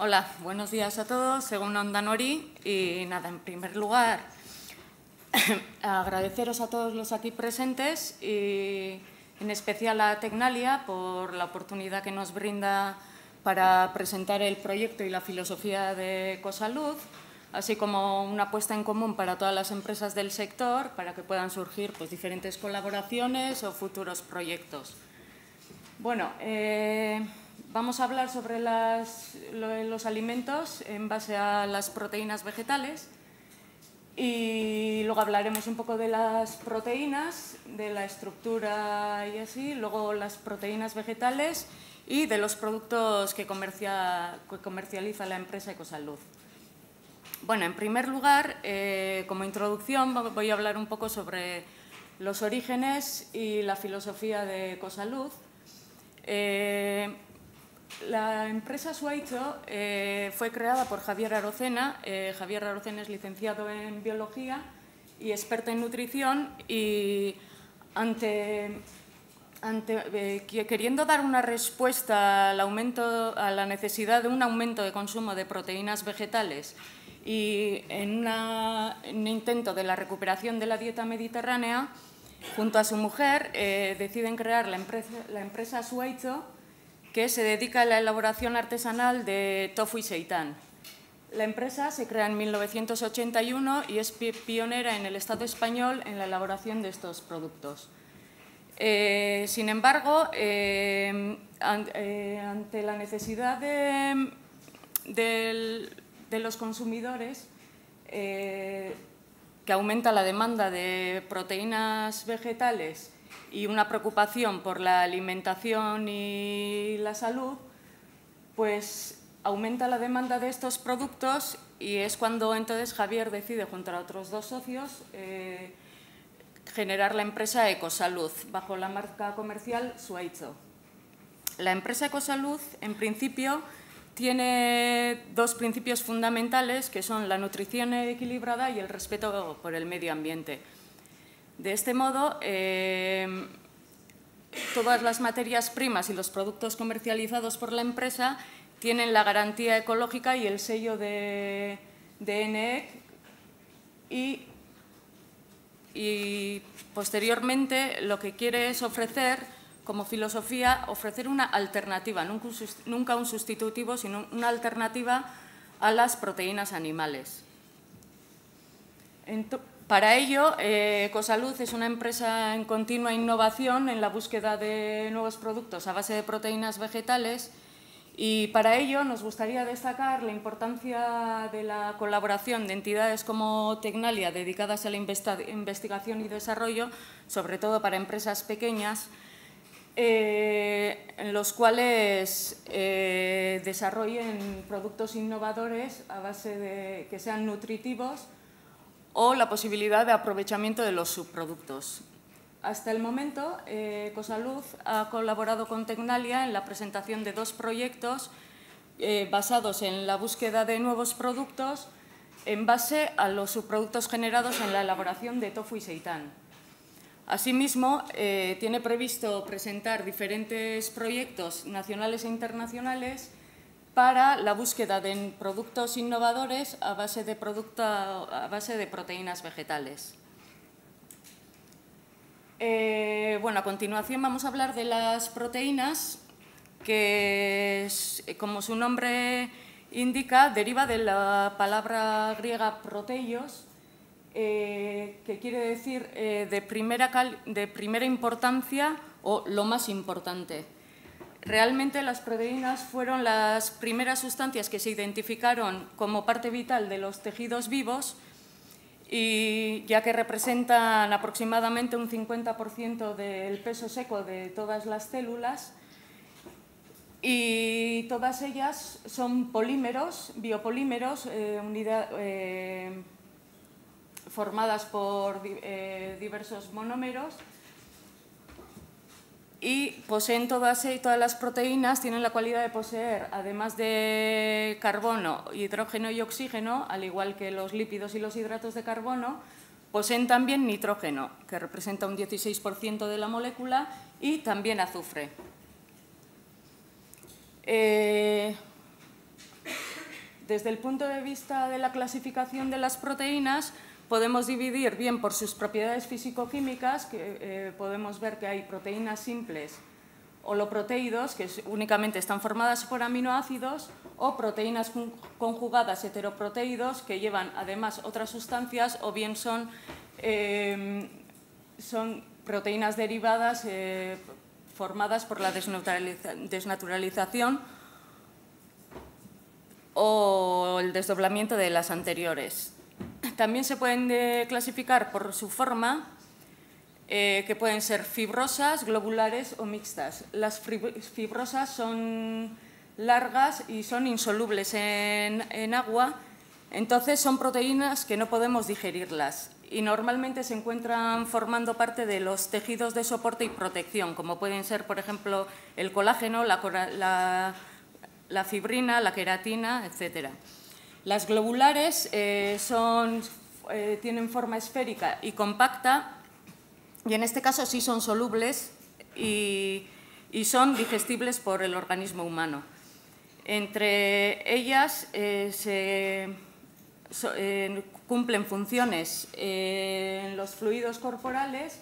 Hola, buenos días a todos, según Onda Nori. Y nada, en primer lugar, agradeceros a todos los aquí presentes y en especial a Tecnalia por la oportunidad que nos brinda para presentar el proyecto y la filosofía de Ecosalud, así como una puesta en común para todas las empresas del sector para que puedan surgir pues, diferentes colaboraciones o futuros proyectos. Bueno, eh, vamos a hablar sobre los alimentos en base a las proteínas vegetales y luego hablaremos un poco de las proteínas, de la estructura y así, luego las proteínas vegetales y de los productos que, comercializa la empresa Ecosalud. Bueno, en primer lugar, eh, como introducción voy a hablar un poco sobre los orígenes y la filosofía de Ecosalud. Eh, la empresa Suaizo eh, fue creada por Javier Arocena. Eh, Javier Arocena es licenciado en biología y experto en nutrición y ante queriendo dar una respuesta al aumento, a la necesidad de un aumento de consumo de proteínas vegetales y en, un intento de la recuperación de la dieta mediterránea, junto a su mujer deciden crear la empresa, la empresa Suaizo que se dedica a la elaboración artesanal de tofu y seitán. La empresa se crea en 1981 y es pionera en el Estado español en la elaboración de estos productos. Eh, sin embargo, eh, eh, ante la necesidad de, de los consumidores, que aumenta la demanda de proteínas vegetales y una preocupación por la alimentación y la salud, pues aumenta la demanda de estos productos y es cuando entonces Javier decide, junto a otros dos socios, eh, generar la empresa Ecosalud, bajo la marca comercial Suaizo. La empresa Ecosalud, en principio, tiene dos principios fundamentales, que son la nutrición equilibrada y el respeto por el medio ambiente. De este modo, em, todas las materias primas y los productos comercializados por la empresa tienen la garantía ecológica y el sello de, de y, y posteriormente lo que quiere es ofrecer como filosofía, ofrecer una alternativa, nunca un sustitutivo, sino una alternativa a las proteínas animales. Para ello, eh, Ecosalud es una empresa en continua innovación en la búsqueda de nuevos productos a base de proteínas vegetales y para ello nos gustaría destacar la importancia de la colaboración de entidades como Tecnalia dedicadas a la investigación y desarrollo, sobre todo para empresas pequeñas, eh, en los cuales eh, desarrollen productos innovadores a base de que sean nutritivos o la posibilidad de aprovechamiento de los subproductos. Hasta el momento, eh, Ecosalud ha colaborado con Tecnalia en la presentación de dos proyectos eh, basados en la búsqueda de nuevos productos en base a los subproductos generados en la elaboración de tofu y seitán. Asimismo, eh, tiene previsto presentar diferentes proyectos nacionales e internacionales para la búsqueda de productos innovadores a base de, a base de proteínas vegetales. Eh, bueno, a continuación vamos a hablar de las proteínas, que, como su nombre indica, deriva de la palabra griega proteios, eh, que quiere decir eh, de, primera de primera importancia o lo más importante. Realmente las proteínas fueron las primeras sustancias que se identificaron como parte vital de los tejidos vivos y ya que representan aproximadamente un 50% del peso seco de todas las células y todas ellas son polímeros, biopolímeros, eh, eh, formadas por eh, diversos monómeros y poseen todas, todas las proteínas, tienen la cualidad de poseer, además de carbono, hidrógeno y oxígeno, al igual que los lípidos y los hidratos de carbono, poseen también nitrógeno, que representa un 16% de la molécula, y también azufre. Eh, desde el punto de vista de la clasificación de las proteínas, podemos dividir bien por sus propiedades físico-químicas, que eh, podemos ver que hay proteínas simples holoproteídos, que únicamente están formadas por aminoácidos, o proteínas conjugadas heteroproteídos, que llevan además otras sustancias, o bien son, em, son proteínas derivadas eh, formadas por la desnaturalización o el desdoblamiento de las anteriores. También se pueden eh, clasificar por su forma, eh, que pueden ser fibrosas, globulares o mixtas. Las fibrosas son largas y son insolubles en, agua, entonces son proteínas que no podemos digerirlas y normalmente se encuentran formando parte de los tejidos de soporte y protección, como pueden ser, por ejemplo, el colágeno, la, la, fibrina, la queratina, etc. Las globulares eh, eh, tienen forma esférica y compacta, y en este caso sí son solubles y, son digestibles por el organismo humano. Entre ellas eh, se cumplen funciones en los fluidos corporales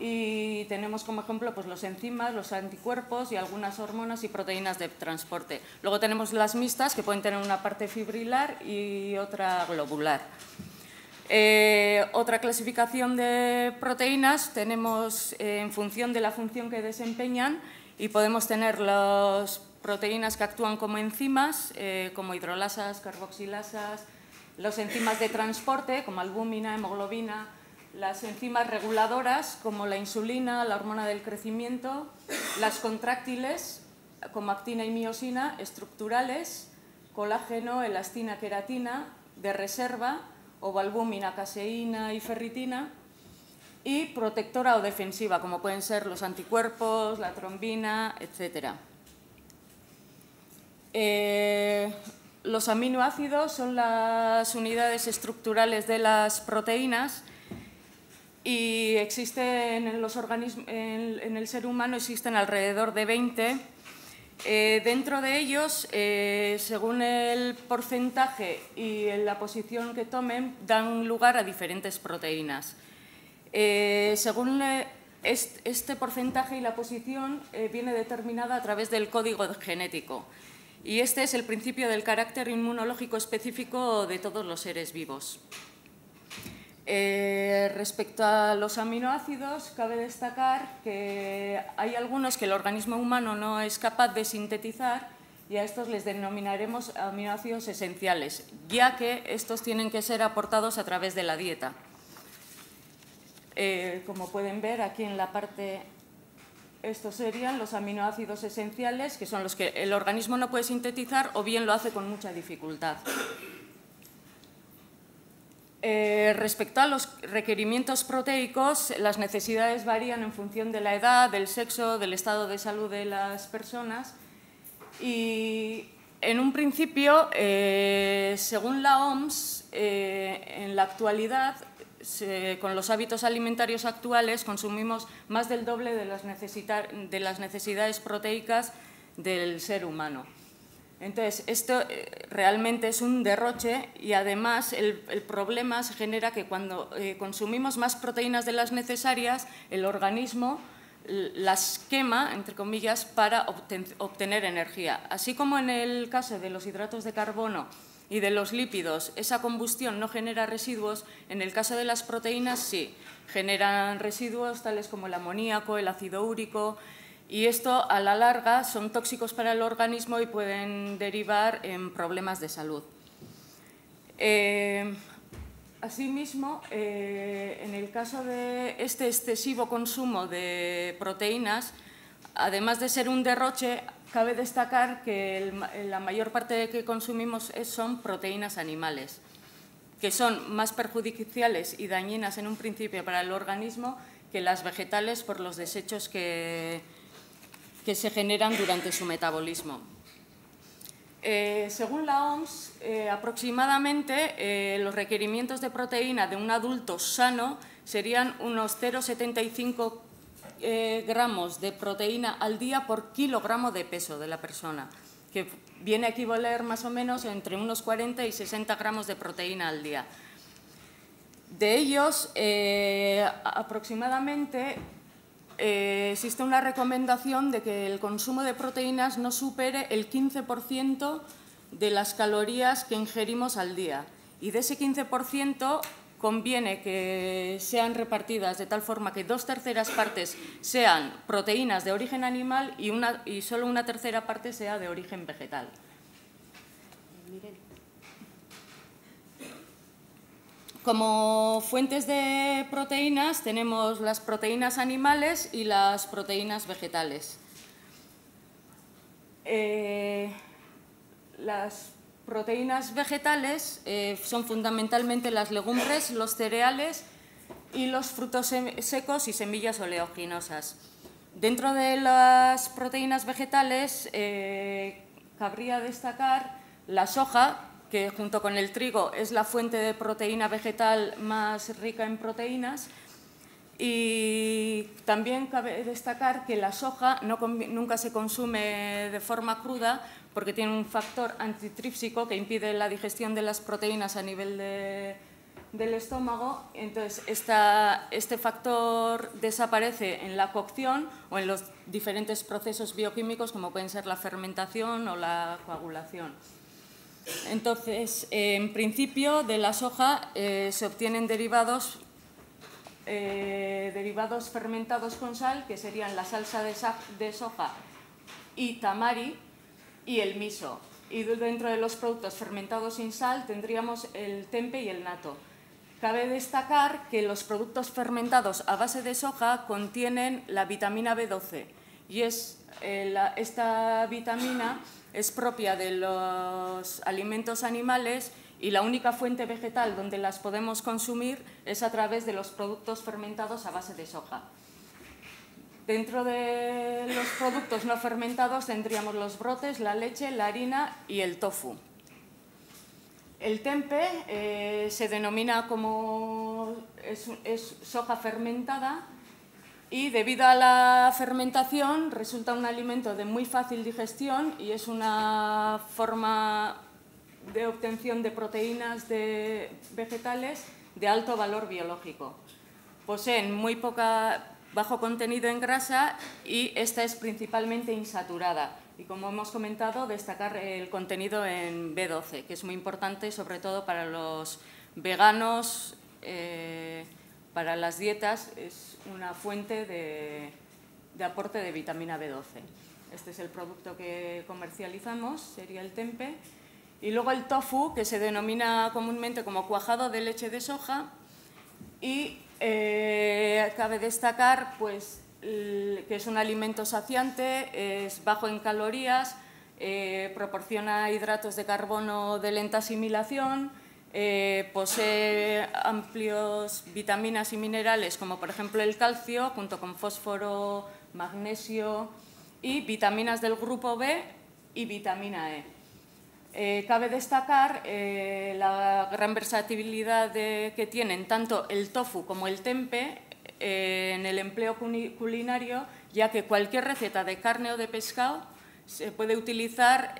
y tenemos como ejemplo pues, los enzimas, los anticuerpos y algunas hormonas y proteínas de transporte. Luego tenemos las mixtas que pueden tener una parte fibrilar y otra globular. Eh, otra clasificación de proteínas tenemos eh, en función de la función que desempeñan y podemos tener las proteínas que actúan como enzimas, eh, como hidrolasas, carboxilasas, los enzimas de transporte, como albúmina, hemoglobina, las enzimas reguladoras, como la insulina, la hormona del crecimiento, las contráctiles, como actina y miosina, estructurales, colágeno, elastina, queratina, de reserva, o albúmina, caseína y ferritina, y protectora o defensiva, como pueden ser los anticuerpos, la trombina, etc. Eh, los aminoácidos son las unidades estructurales de las proteínas y existen en, el ser humano existen alrededor de 20. Eh, dentro de ellos, eh, según el porcentaje y la posición que tomen, dan lugar a diferentes proteínas. Eh, según este porcentaje y la posición viene determinada a través del código genético. Y este es el principio del carácter inmunológico específico de todos los seres vivos. Eh, respecto a los aminoácidos, cabe destacar que hay algunos que el organismo humano no es capaz de sintetizar y a estos les denominaremos aminoácidos esenciales, ya que estos tienen que ser aportados a través de la dieta. Eh, como pueden ver aquí en la parte estos serían los aminoácidos esenciales, que son los que el organismo no puede sintetizar o bien lo hace con mucha dificultad. Eh, respecto a los requerimientos proteicos, las necesidades varían en función de la edad, del sexo, del estado de salud de las personas y en un principio, eh, según la OMS, eh, en la actualidad con los hábitos alimentarios actuales consumimos más del doble de las, de las necesidades proteicas del ser humano. Entonces, esto eh, realmente es un derroche y además el, problema se genera que cuando eh, consumimos más proteínas de las necesarias, el organismo las quema, entre comillas, para obtener energía. Así como en el caso de los hidratos de carbono y de los lípidos esa combustión no genera residuos, en el caso de las proteínas sí, generan residuos tales como el amoníaco, el ácido úrico, y esto a la larga son tóxicos para el organismo y pueden derivar en problemas de salud. Eh, asimismo, eh, en el caso de este excesivo consumo de proteínas, además de ser un derroche, Cabe destacar que la mayor parte que consumimos son proteínas animales, que son más perjudiciales y dañinas en un principio para el organismo que las vegetales por los desechos que, que se generan durante su metabolismo. Eh, según la OMS, eh, aproximadamente eh, los requerimientos de proteína de un adulto sano serían unos 0,75 eh, gramos de proteína al día por kilogramo de peso de la persona. que viene a equivaler más o menos entre unos 40 y 60 gramos de proteína al día. De ellos, aproximadamente eh, existe una recomendación de que el consumo de proteínas no supere el 15% de las calorías que ingerimos al día. Y de ese 15% conviene que sean repartidas de tal forma que dos terceras partes sean proteínas de origen animal y, una, y solo una tercera parte sea de origen vegetal. Como fuentes de proteínas tenemos las proteínas animales y las proteínas vegetales. Eh, las proteínas vegetales eh, son fundamentalmente las legumbres, los cereales y los frutos secos y semillas oleaginosas. Dentro de las proteínas vegetales eh, cabría destacar la soja, que junto con el trigo es la fuente de proteína vegetal más rica en proteínas, y también cabe destacar que la soja nunca se consume de forma cruda porque tiene un factor antitrípsico que impide la digestión de las proteínas a nivel del estómago. Entonces, este factor desaparece en la cocción o en los diferentes procesos bioquímicos como pueden ser la fermentación o la coagulación. Entonces, en principio, de la soja eh, se obtienen derivados eh, derivados fermentados con sal, que serían la salsa de, soja y tamari, y el miso. Y dentro de los productos fermentados sin sal tendríamos el tempe y el nato. Cabe destacar que los productos fermentados a base de soja contienen la vitamina B12 y es, eh, esta vitamina es propia de los alimentos animales y la única fuente vegetal donde las podemos consumir es a través de los productos fermentados a base de soja. Dentro de los productos no fermentados tendríamos los brotes, la leche, la harina y el tofu. El tempe eh, se denomina como es, soja fermentada y debido a la fermentación resulta un alimento de muy fácil digestión y es una forma de obtención de proteínas de vegetales de alto valor biológico. Poseen muy poca, bajo contenido en grasa y esta es principalmente insaturada. Y como hemos comentado, destacar el contenido en B12, que es muy importante sobre todo para los veganos, eh, para las dietas, es una fuente de, aporte de vitamina B12. Este es el producto que comercializamos, sería el tempe. Y luego el tofu, que se denomina comúnmente como cuajado de leche de soja. Y eh, cabe destacar pues, que es un alimento saciante, es bajo en calorías, eh, proporciona hidratos de carbono de lenta asimilación, eh, posee amplios vitaminas y minerales como por ejemplo el calcio junto con fósforo, magnesio y vitaminas del grupo B y vitamina E. Eh, cabe destacar eh, la gran versatilidad que tienen tanto el tofu como el tempe en el empleo culinario, ya que cualquier receta de carne o de pescado se puede utilizar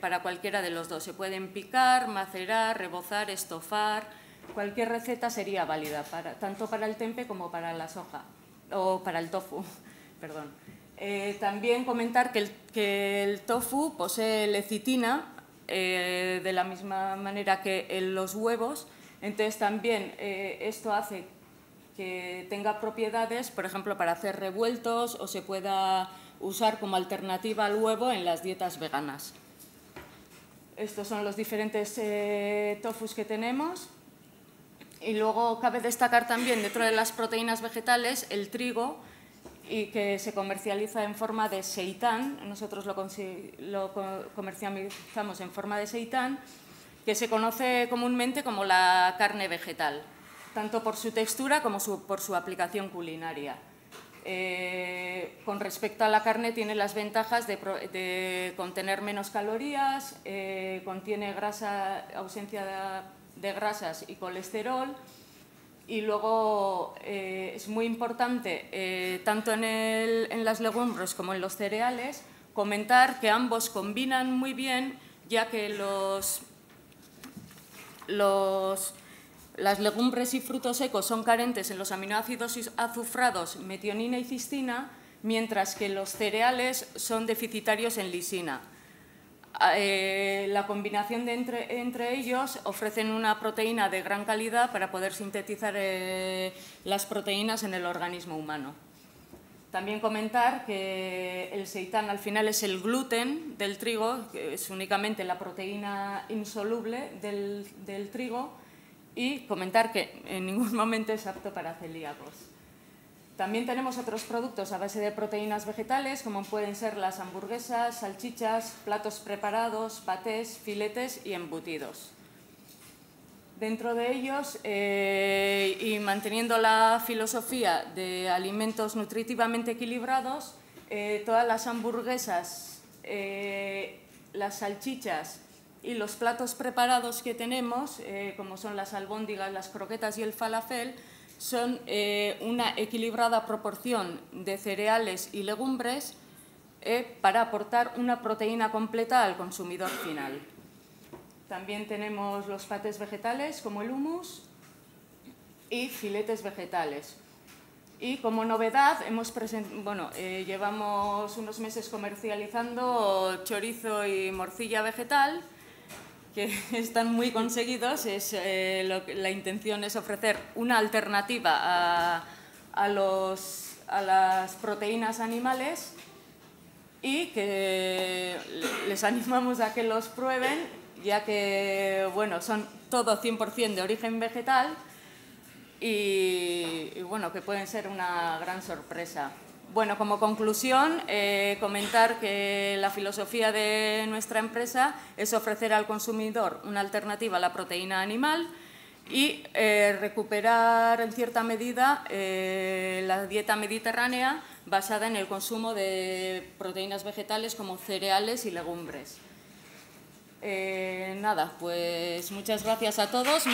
para cualquiera de los dos. Se pueden picar, macerar, rebozar, estofar. Cualquier receta sería válida, tanto para el tempe como para la soja, o para el tofu. Perdón. también comentar que el, que el tofu posee lecitina, eh, de la misma manera que en los huevos. Entonces también eh, esto hace que tenga propiedades, por ejemplo, para hacer revueltos o se pueda usar como alternativa al huevo en las dietas veganas. Estos son los diferentes eh, tofus que tenemos. Y luego cabe destacar también dentro de las proteínas vegetales el trigo, y que se comercializa en forma de seitán, nosotros lo, comercializamos en forma de seitán, que se conoce comúnmente como la carne vegetal, tanto por su textura como por su aplicación culinaria. Eh, con respecto a la carne tiene las ventajas de, contener menos calorías, eh, contiene grasa, ausencia de grasas y colesterol, y luego eh, es muy importante, tanto en, las legumbres como en los cereales, comentar que ambos combinan muy bien, ya que los, las legumbres y frutos secos son carentes en los aminoácidos azufrados metionina y cistina, mientras que los cereales son deficitarios en lisina. Eh, la combinación de entre, ellos ofrecen una proteína de gran calidad para poder sintetizar eh, las proteínas en el organismo humano. También comentar que el seitán al final es el gluten del trigo, que es únicamente la proteína insoluble del trigo, y comentar que en ningún momento es apto para celíacos. También tenemos otros productos a base de proteínas vegetales, como pueden ser las hamburguesas, salchichas, platos preparados, patés, filetes y embutidos. Dentro de ellos, eh, y manteniendo la filosofía de alimentos nutritivamente equilibrados, eh, todas las hamburguesas, eh, las salchichas y los platos preparados que tenemos, como son las albóndigas, las croquetas y el falafel, son eh, una equilibrada proporción de cereales y legumbres eh, para aportar una proteína completa al consumidor final. También tenemos los patés vegetales como el hummus y filetes vegetales. Y como novedad, hemos bueno, eh, llevamos unos meses comercializando chorizo y morcilla vegetal, que están muy conseguidos. Es, eh, la intención es ofrecer una alternativa a, los, a las proteínas animales y que les animamos a que los prueben, ya que bueno, son todo 100% de origen vegetal y, y bueno, que pueden ser una gran sorpresa. Bueno, como conclusión, eh, comentar que la filosofía de nuestra empresa es ofrecer al consumidor una alternativa a la proteína animal y eh, recuperar en cierta medida eh, la dieta mediterránea basada en el consumo de proteínas vegetales como cereales y legumbres. nada, pues muchas gracias a todos.